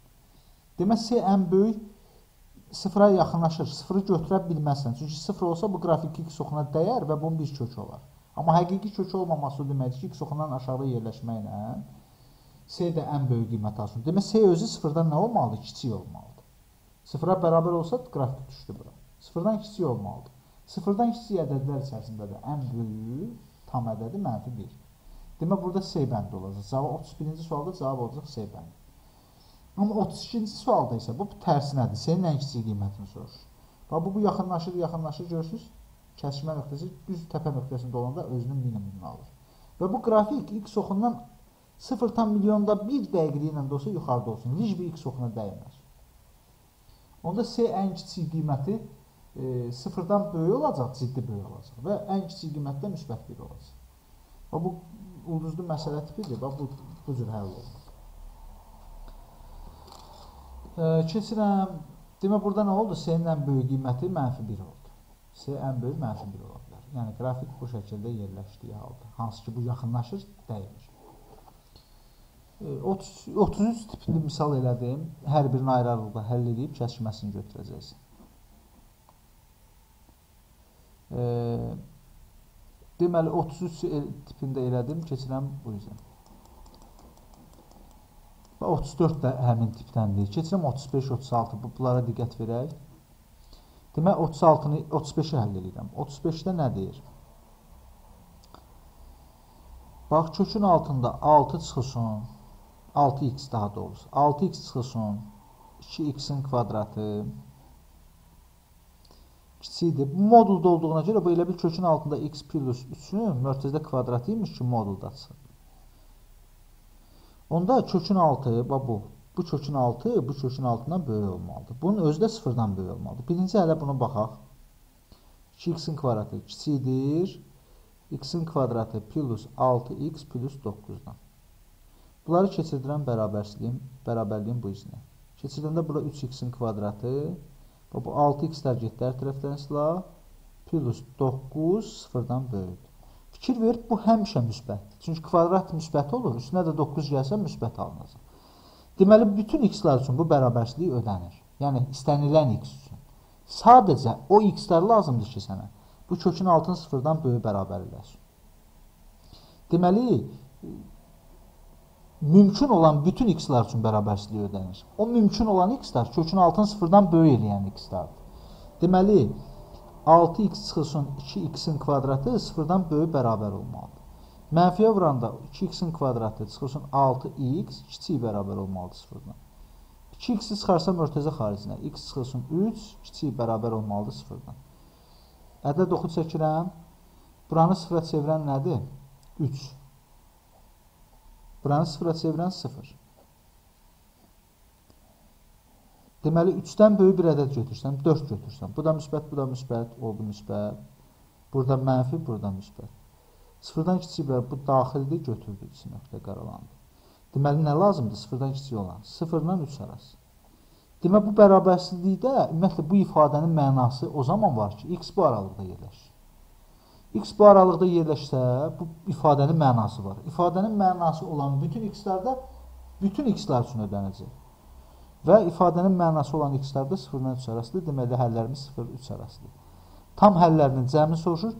Demək s ən böyük sıfıra yaxınlaşır. Sıfırı götürə bilməzsən. Çünki sıfır olsa bu qrafik x oxuna dəyər və bunun bir kökü olar. Amma həqiqi kök olmaması deməkdir ki, x oxundan aşağı yerləşməklə S də ən böyük qiymət alsın. Demək, S özü sıfırdan nə olmalıdır? Kiçik olmalıdır. Sıfıra bərabər olsa qrafik düşdü bura. Sıfırdan kiçik olmalıdır. Sıfırdan kiçik ədədlər içərisində də ən böyük tam ədədi mənfi 1. Demək, burada S bəndi olacaq. Cavab 31-ci sualda cavab olacaq S bəndi. Amma 32-ci sualda isə bu tərsinədir. S-nin ən kiçik qiymətini soruşur. Bax, bu, bu yaxınlaşır, yaxınlaşır, görürsünüz? kəsişmə nöqtəsi düz təpə nöqtəsində olanda özünün minimumunu alır. Və bu qrafik x oxundan 0 tam milyonda 1 dəqiqliyi ilə də olsa yuxarıda olsun. Lic bir x oxuna dəyməz. Onda C ən kiçik qiyməti e, sıfırdan böyük olacaq, ciddi böyük olacaq və ən kiçik qiymətdə müsbət 1 olacaq. Və bu ulduzlu məsələ tipidir. Bax bu bu cür həll olunur. E, keçirəm. Demək burada nə oldu? C-nin böyük qiyməti mənfi 1 oldu. C ən böyük mənfi 1 ola bilər. Yəni qrafik bu şəkildə yerləşdiyi halda, hansı ki bu yaxınlaşır, dəymir. 30, 33 tipli misal elədim. Hər birini ayrı-ayrılıqda həll edib kəsməsini götürəcəksən. E, deməli 33 tipində elədim, keçirəm bu üzrə. Və 34 də həmin tipdəndir. Keçirəm 35, 36. Bu bunlara diqqət verək. Demək 36-nı 35-i həll edirəm. 35-də nə deyir? Bax kökün altında 6 çıxılsın. 6x daha doğrusu. 6x çıxılsın 2x-in kvadratı kiçikdir. Bu modulda olduğuna görə bu elə bir kökün altında x plus 3-ün mörtəzədə kvadratı imiş ki, modulda çıxır. Onda kökün altı, bax bu, bu kökün altı bu kökün altından böyük olmalıdır. Bunun özü də sıfırdan böyük olmalıdır. Birinci hələ bunu baxaq. 2x-in kvadratı kiçikdir. x-in kvadratı plus 6x plus 9-dan. Bunları keçirdirəm bərabərsizliyim, bərabərliyin bu izinə. Keçirdəndə bura 3x-in kvadratı, bu 6x-lər getdi hər tərəfdən silah, plus 9 sıfırdan böyükdür. Fikir ver, bu həmişə müsbətdir. Çünki kvadrat müsbət olur, üstünə də 9 gəlsə müsbət alınacaq. Deməli, bütün x-lər üçün bu bərabərsizlik ödənir. Yəni, istənilən x üçün. Sadəcə o x-lər lazımdır ki, sənə bu kökün altını sıfırdan böyük bərabər eləsin. Deməli, mümkün olan bütün x-lar üçün bərabərsizlik ödənir. O mümkün olan x-lar kökün altını sıfırdan böyük eləyən x-lardır. Deməli, 6x çıxılsın 2x-in kvadratı sıfırdan böyük bərabər olmalıdır. Mənfiyə vuranda 2x-in kvadratı çıxılsın 6x kiçik bərabər olmalıdır sıfırdan. 2x-i çıxarsam örtəzə xaricinə. x çıxılsın 3 kiçik bərabər olmalıdır sıfırdan. Ədəd oxu çəkirəm. Buranı sıfıra çevirən nədir? 3. Buranı sıfıra çevirən 0. Deməli, 3-dən böyük bir ədəd götürsən, 4 götürsən. Bu da müsbət, bu da müsbət, oldu müsbət. Burada mənfi, burada müsbət. Sıfırdan kiçik bir, bu daxildir, götürdü, içi nöqtə qaralandı. Deməli, nə lazımdır? Sıfırdan kiçik olan. Sıfırdan 3 arası. Demək, bu bərabərsizlikdə, ümumiyyətlə, bu ifadənin mənası o zaman var ki, x bu aralıqda yerləşir. X bu aralıqda yerləşsə, bu ifadənin mənası var. İfadənin mənası olan bütün x-lərdə bütün x-lər üçün ödənəcək. Və ifadənin mənası olan x-lər də 0-dan 3 arasıdır. Deməli, həllərimiz 0-3 arasıdır. Tam həllərinin cəmi soruşur.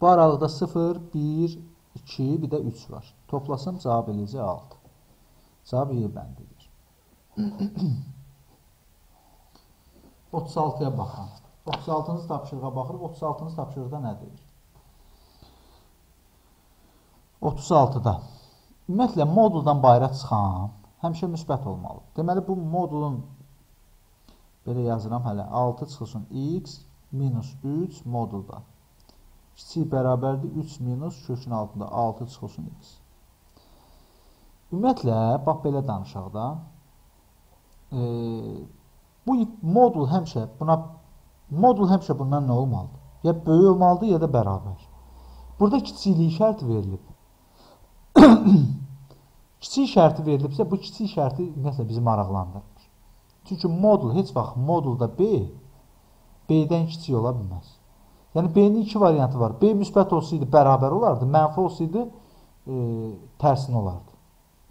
Bu aralıqda 0, 1, 2, bir də 3 var. Toplasam cavab eləyəcək 6. Cavab Y bəndidir. 36-ya baxın. 36-cı tapşırığa baxırıq. 36-cı tapşırıqda nə deyir? 36-da. Ümumiyyətlə, moduldan bayıra çıxan həmişə müsbət olmalıdır. Deməli, bu modulun belə yazıram hələ 6 çıxılsın x minus 3 modulda. Kiçik bərabərdir 3 minus kökün altında 6 çıxılsın x. Ümumiyyətlə, bax belə danışaq da. E, bu modul həmişə buna Modul həmişə bundan nə olmalıdır? Ya böyük olmalıdır, ya da bərabər. Burada kiçikliyi şərti verilib. kiçik şərti verilibsə, bu kiçik şərti ümumiyyətlə bizi maraqlandırmır. Çünki modul heç vaxt modulda B B-dən kiçik ola bilməz. Yəni B-nin iki variantı var. B müsbət olsaydı bərabər olardı, mənfi olsaydı e, tərsinə olardı.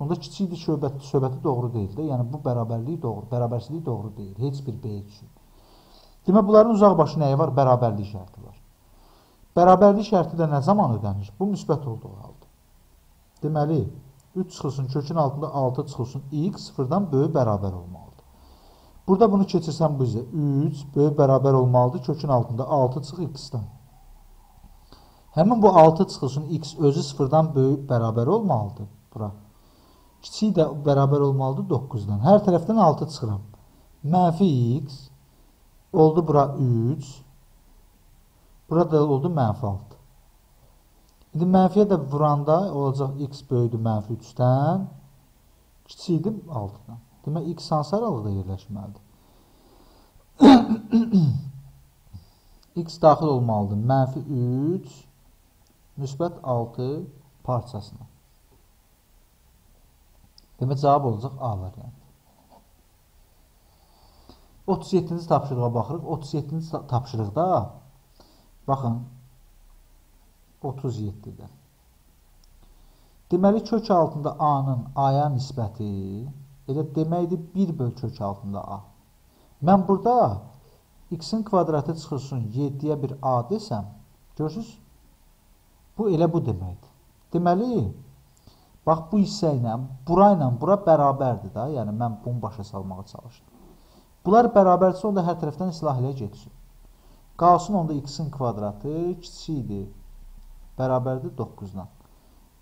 Onda kiçikdir söhbət, söhbəti doğru deyil də. Yəni bu bərabərlik doğru, bərabərsizlik doğru deyil. Heç bir B üçün. Demək, bunların uzaq başı nəyi var? Bərabərlik şərti var. Bərabərlik şərti də nə zaman ödənir? Bu müsbət olduğu halda. Deməli, 3 çıxılsın, kökün altında 6 çıxılsın, x sıfırdan böyük bərabər olmalıdır. Burada bunu keçirsəm bu üzrə 3 böyük bərabər olmalıdır, kökün altında 6 çıx x-dən. Həmin bu 6 çıxılsın, x özü sıfırdan böyük bərabər olmalıdır. Bura. Kiçik də bərabər olmalıdır 9-dan. Hər tərəfdən 6 çıxıram. Mənfi x Oldu bura 3. Burada oldu mənfi 6. İndi mənfiyə də vuranda olacaq x böyüdür mənfi 3-dən, kiçikdir 6-dan. Demək, x hansı aralıqda yerləşməlidir? x daxil olmalıdır. Mənfi 3, müsbət 6 parçasına. Demək, cavab olacaq A variantı. 37-ci tapşırığa baxırıq. 37-ci tapşırıqda baxın 37-də. Deməli, kök altında A-nın A-ya nisbəti elə deməkdir 1 böl kök altında A. Mən burada x-in kvadratı çıxırsın 7-yə bir A desəm, görürsünüz? Bu elə bu deməkdir. Deməli, bax bu hissə ilə, bura ilə bura bərabərdir da. Yəni, mən bunu başa salmağa çalışdım. Bunlar bərabərdirsə, onda hər tərəfdən islahilə getsin. Qalsın onda x-in kvadratı kiçikdir. Bərabərdir 9-dan.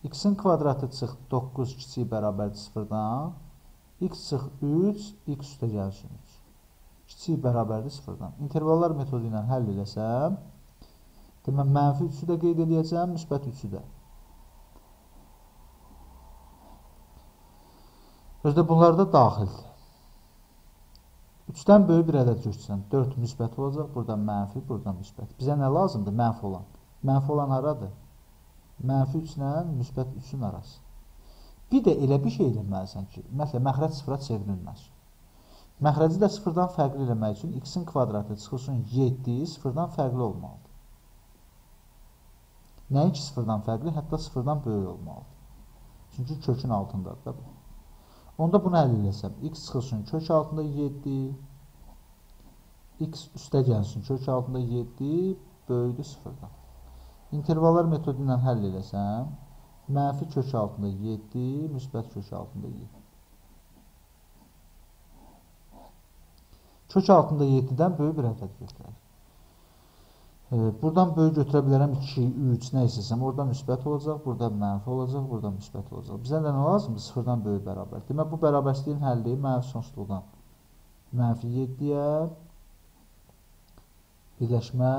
x-in kvadratı çıx 9 kiçik bərabərdir 0-dan. x çıx 3, x üstə gəlsin 3. Kiçik bərabərdir 0-dan. İntervallar metodu ilə həll eləsəm, demə mənfi 3-ü də qeyd edəcəm, müsbət 3-ü də. Özdə bunlar da daxildir. 3-dən böyük bir ədəd götürsən, 4 müsbət olacaq, burada mənfi, burada müsbət. Bizə nə lazımdır? Mənfi olan. Mənfi olan haradır? Mənfi 3 ilə müsbət 3-ün arası. Bir də elə bir şey eləməlisən ki, məsələn, məxrəc sıfıra çevrilməz. Məxrəci də sıfırdan fərqli eləmək üçün x-in kvadratı çıxılsın 7 sıfırdan fərqli olmalıdır. Nəinki sıfırdan fərqli, hətta sıfırdan böyük olmalıdır. Çünki kökün altındadır da bu. Onda bunu həll eləsəm, x çıxılsın kök altında 7, x üstə gəlsin kök altında 7, böyüdür 0-dan. İntervallar metodu ilə həll eləsəm, mənfi kök altında 7, müsbət kök altında 7. Kök altında 7-dən böyük bir ədəd götürək. Buradan böyük götürə bilərəm 2, 3, nə istəsəm. Orada müsbət olacaq, burada mənfi olacaq, burada müsbət olacaq. Bizə də nə lazımdır? Sıfırdan böyük bərabər. Demək, bu bərabərsizliyin həlli mənfi sonsuzluqdan mənfi 7-yə birləşmə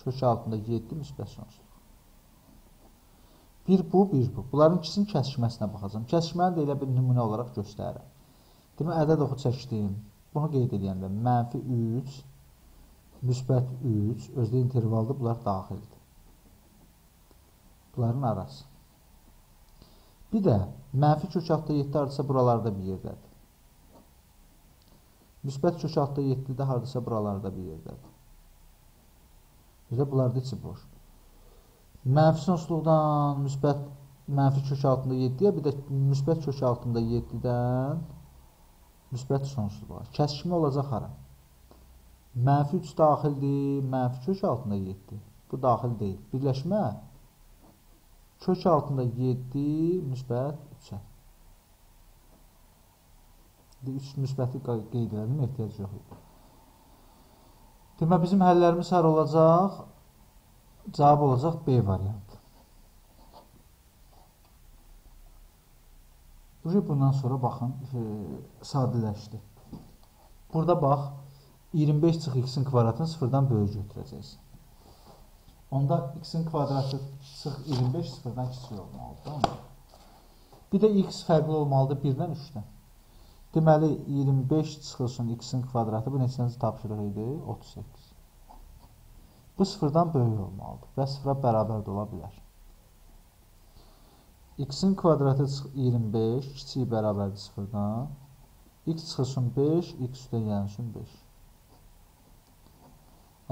kök altında 7 müsbət sonsuzluq. Bir bu, bir bu. Bunların ikisinin kəsişməsinə baxacağım. Kəsişməni də elə bir nümunə olaraq göstərirəm. Demək, ədəd oxu çəkdim. Bunu qeyd edəndə mənfi 3 müsbət 3, özdə intervaldır, bunlar daxildir. Bunların arası. Bir də mənfi kök altda 7 hardasa buralarda bir yerdədir. Müsbət kök altda 7 də hardasa buralarda bir yerdədir. Bizə bunlarda içi boş. Mənfi sonsuzluqdan müsbət mənfi kök altında 7-yə, bir də müsbət kök altında 7-dən müsbət sonsuzluğa. Kəsişmə olacaq hara? Mənfi 3 daxildir, mənfi kök altında 7. Bu daxil deyil. Birləşmə kök altında 7, müsbət 3-ə. 3 müsbəti qeyd edelim, ehtiyac yox idi. Demək, bizim həllərimiz hər olacaq? Cavab olacaq B variantı. Bundan sonra baxın, e, sadələşdi. Burada bax, 25 çıx x-in kvadratını sıfırdan böyük götürəcəksən. Onda x-in kvadratı çıx 25 sıfırdan kiçik olmalıdır. Bir də x fərqli olmalıdır 1-dən 3-dən. Deməli 25 çıxılsın x-in kvadratı bu neçənci tapşırıq idi? 38. Bu sıfırdan böyük olmalıdır və sıfıra bərabər də ola bilər. x-in kvadratı 25 kiçik bərabərdir sıfırdan. x çıxılsın 5, x üstə gəlsin 5.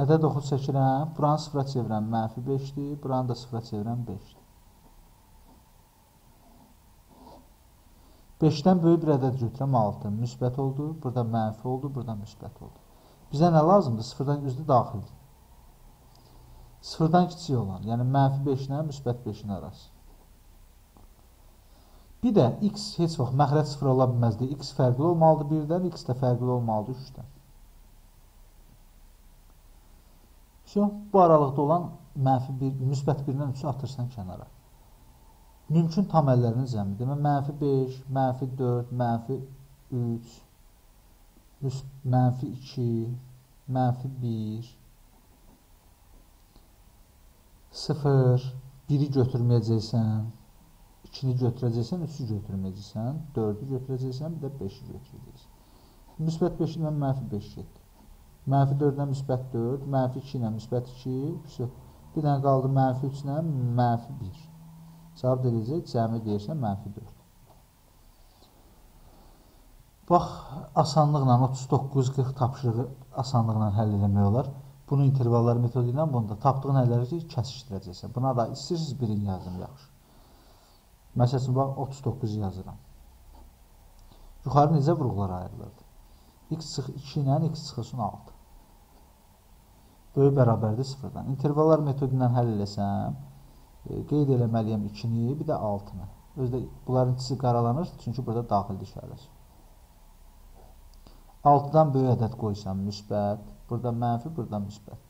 Ədəd oxu çəkirəm, buranı sıfıra çevirəm, mənfi 5-dir, buranı da sıfıra çevirəm, 5-dir. 5-dən böyük bir ədəd götürəm 6, müsbət oldu, burada mənfi oldu, burada müsbət oldu. Bizə nə lazımdır? Sıfırdan üzlü daxildir. Sıfırdan kiçik olan, yəni mənfi 5 ilə müsbət 5-in arası. Bir də x heç vaxt məxrəc sıfır ola bilməzdi. x fərqli olmalıdır 1-dən, x də fərqli olmalıdır 3-dən. Yox, bu aralıqda olan mənfi 1, müsbət 1-dən 3-ü atırsan kənara mümkün tam əllərinin cəmi. Demək, mənfi 5, mənfi 4, mənfi 3, mənfi 2, mənfi 1, 0, 1-i götürməyəcəksən, 2-ni götürəcəksən, 3-ü götürməyəcəksən, 4-ü götürəcəksən, bir də 5-i götürəcəksən. Müsbət 5-i ilə mənfi 5 getdi. Mənfi 4-lə müsbət 4, mənfi 2 ilə müsbət 2, bir dənə qaldı mənfi 3-lə mənfi 1. Cavab deyəcək, cəmi deyirsən mənfi 4. Bax, asanlıqla 39-40 tapşırığı asanlıqla həll eləmək olar. Bunu intervallar metodu ilə bunda tapdığın həlləri kəsişdirəcəksən. Buna da istəyirsiniz birini yazın yaxşı. Məsələn, bax 39 yazıram. Yuxarı necə vurğular ayrılırdı? x çıx 2 ilə x çıxılsın 6. Böyük bərabərdir 0-dan. İntervallar metodu ilə həll eləsəm, qeyd eləməliyəm 2-ni, bir də 6-nı. Özdə bunların ikisi qaralanır, çünki burada daxildir işarəsi. 6-dan böyük ədəd qoysam müsbət, burada mənfi, burada müsbət.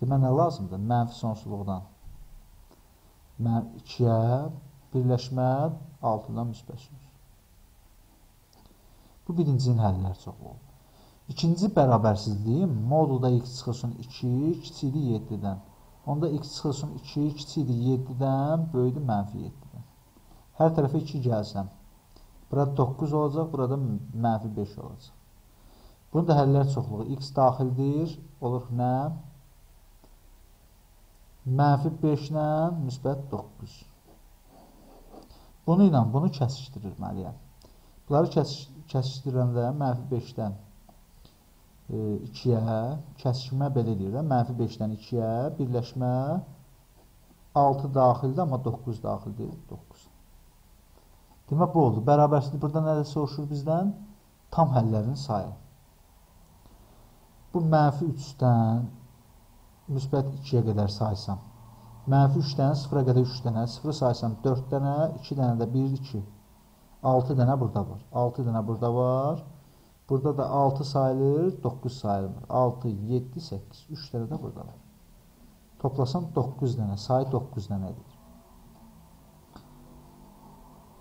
Demə nə lazımdır? Mənfi sonsuzluqdan 2-yə birləşmə 6-dan müsbət sonsuz. Bu birincinin həlləri çox oldu. İkinci bərabərsizliyi modulda x çıxılsın 2 kiçikdir 7-dən. Onda x çıxılsın 2 kiçikdir 7-dən, böyüdür mənfi 7-dən. Hər tərəfə 2 gəlsəm, burada 9 olacaq, burada mənfi 5 olacaq. Bunun da həllər çoxluğu x daxildir, olur nə? Mənfi 5 ilə müsbət 9. Bunu ilə bunu kəsişdirilməliyəm. Bunları kəsiş, kəsişdirəndə mənfi 5-dən 2-yə e, kəsişmə belə deyirəm. Mənfi 5-dən 2-yə birləşmə 6 daxildir, amma 9 daxil deyil. 9. Demək, bu oldu. Bərabərsizlik burada nədə soruşur bizdən? Tam həllərin sayı. Bu mənfi 3-dən müsbət 2-yə qədər saysam, mənfi 3-dən 0-a qədər 3 dənə, 0 saysam 4 dənə, 2 dənə də 1, 2, 6 dənə burada var. 6 dənə burada var. Burada da 6 sayılır, 9 sayılmır. 6, 7, 8, 3 dənə də burada var. Toplasam 9 dənə, sayı 9 dənədir.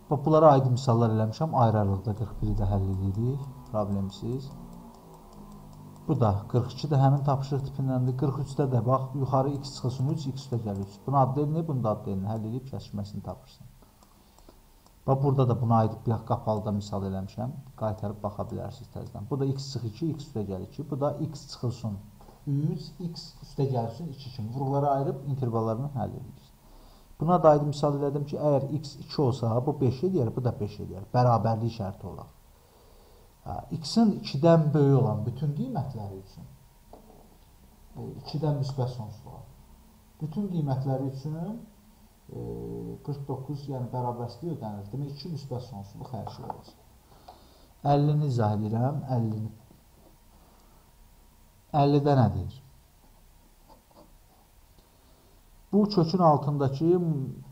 Bax, bunlara aid misallar eləmişəm. Ayrı-ayrılıqda 41-i də həll edirik. Problemsiz. Bu da 42 də həmin tapşırıq tipindəndir. 43-də də bax, yuxarı x çıxılsın 3, x üstə gəlir 3. Bunu adlı elini, bunu da adlı elini həll edib kəsişməsini tapırsan. Bax, burada da buna aid bir qapalıda misal eləmişəm. Qaytarıb baxa bilərsiniz təzdən. Bu da x çıx 2, x üstə gəlir 2. Bu da x çıxılsın 3, x üstə gəlsin 2 kimi. Vurğuları ayırıb intervallarını həll edirsiniz. Buna da aid misal elədim ki, əgər x 2 olsa, bu 5 edir, bu da 5 edir. Bərabərlik şərti olaraq. X-in 2-dən böyük olan bütün qiymətləri üçün 2-dən müsbət sonsuzluğa. Bütün qiymətləri üçün 49, yəni bərabərsizlik ödənir. Demək 2 müsbət sonsuzluq hər şey olacaq. 50-ni izah edirəm. 50-ni 50-də nə deyir? Bu kökün altındakı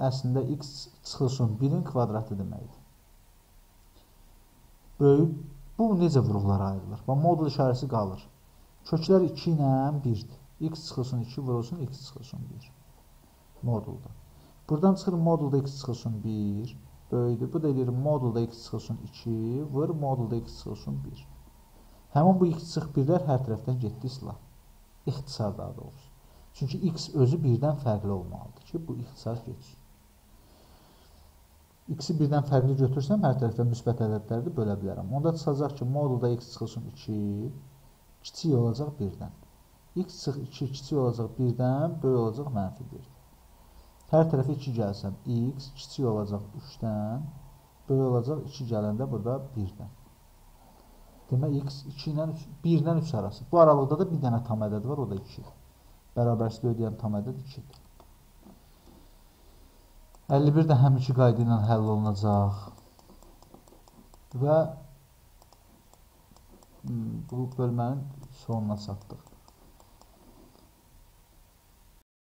əslində x çıxılsın 1-in kvadratı deməkdir. Böyük Bu necə vurğular ayrılır? Bax, modul işarəsi qalır. Köklər 2 ilə 1-dir. x çıxılsın 2 vurulsun, x çıxılsın 1. Modulda. Buradan çıxır modulda x çıxılsın 1. Böyüdür. Bu da edir modulda x çıxılsın 2. Vur modulda x çıxılsın 1. Həmin bu x çıx 1-lər hər tərəfdən getdi islah. İxtisar daha doğrusu. Çünki x özü birdən fərqli olmalıdır ki, bu ixtisar geçsin. X-i birdən fərqli götürsəm, hər tərəfdən müsbət ədədləri də bölə bilərəm. Onda çıxacaq ki, modulda x çıxılsın 2, kiçik olacaq 1-dən. x çıx 2 kiçik olacaq 1-dən, böyük olacaq mənfi 1-dən. Hər tərəfə 2 gəlsəm, x kiçik olacaq 3-dən, böyük olacaq 2 gələndə burada 1-dən. Demək, x 2 ilə 3, 1-dən 3 arası. Bu aralıqda da bir dənə tam ədəd var, o da 2-dir. Bərabərsizlik ödəyən tam ədəd 2-dir. 51 də həminki qayda ilə həll olunacaq. Və bu bölmənin sonuna çatdıq.